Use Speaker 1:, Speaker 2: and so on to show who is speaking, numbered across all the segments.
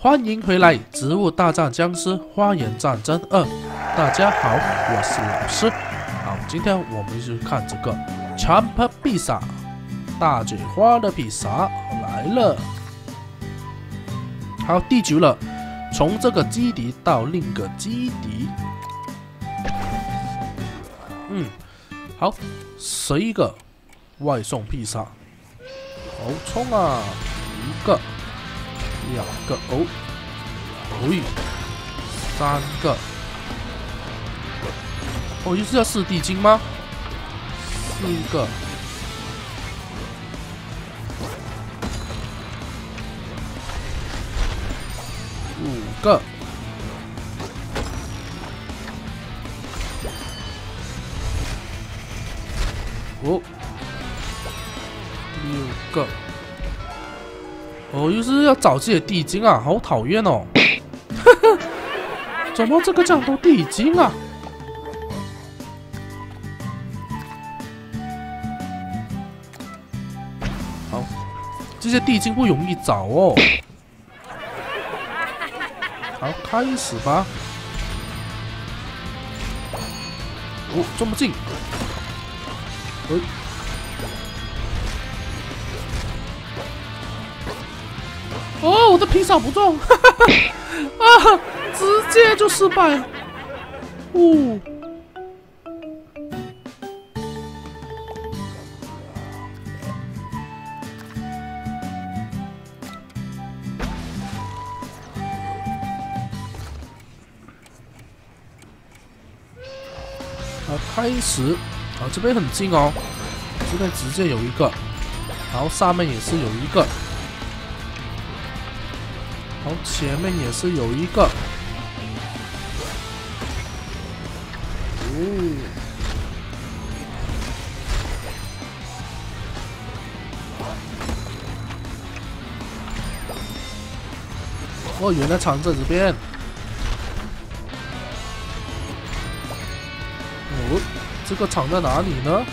Speaker 1: 欢迎回来，《植物大战僵尸：花园战争二》。大家好，我是老师。好，今天我们就看这个 Champ 披萨，大嘴花的披萨来了。好，第九了，从这个基地到另一个基地。嗯，好，十一个外送披萨。好，冲啊！一个。两个哦，哦，三个，哦，又是要四地精吗？四个，五个，哦，六个。哦，又是要找自己的地精啊，好讨厌哦！怎么这个这么多地精啊？好，这些地精不容易找哦。好，开始吧。哦，这么近。哎。的披萨不中，啊，直接就失败。了。哦，好，开始，啊，这边很近哦，这边直接有一个，然后上面也是有一个。好，前面也是有一个。哦，哦，原来藏在这边。哦，这个藏在哪里呢？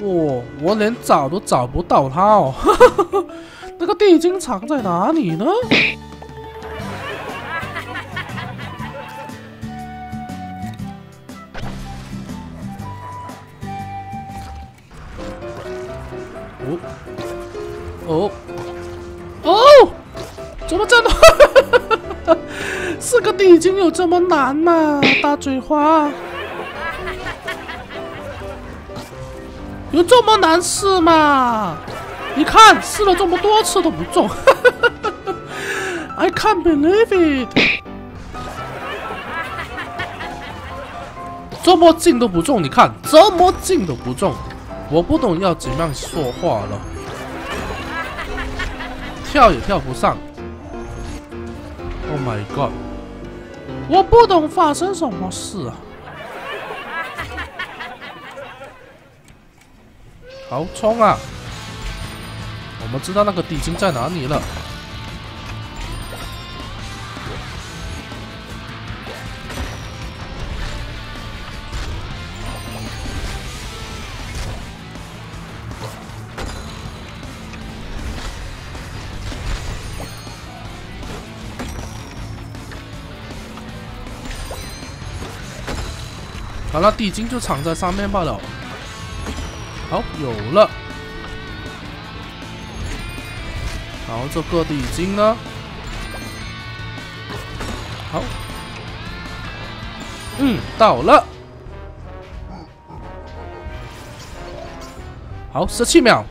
Speaker 1: 哦，我连找都找不到它哦。这个地精藏在哪里呢？哦哦哦！怎么这么？四个地精有这么难吗？大嘴花，有这么难是吗？你看，试了这么多次都不中，I can't believe it！这么近都不中，你看，这么近都不中，我不懂要怎样说话了，跳也跳不上，Oh my god！我不懂发生什么事啊！好冲啊！我知道那个地精在哪里了。好了，地精就藏在上面罢了。好，有了。然后这个地精呢？好，嗯，到了。好，十七秒，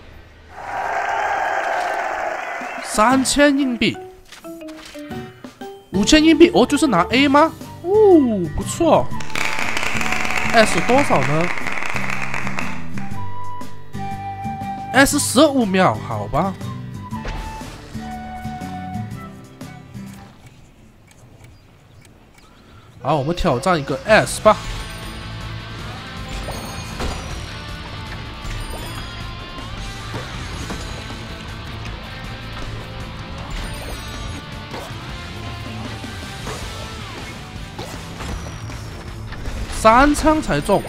Speaker 1: 三千硬币，五千硬币，哦，就是拿 A 吗？哦，不错。S 多少呢？S 十五秒，好吧。好，我们挑战一个 S 吧。三枪才中。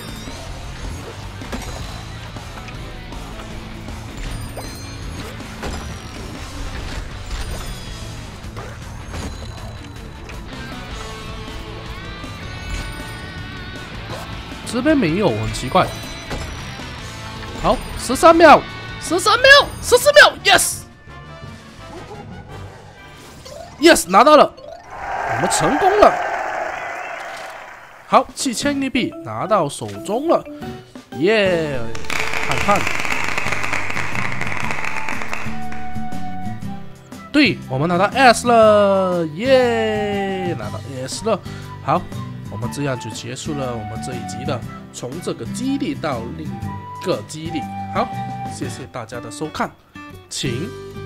Speaker 1: 这边没有，很奇怪。好，十三秒，十三秒，十四秒，yes，yes，拿到了，我们成功了。好，七千硬币拿到手中了，耶！看看，对我们拿到 S 了，耶！拿到 S 了，好。我们这样就结束了我们这一集的从这个基地到另一个基地。好，谢谢大家的收看，请。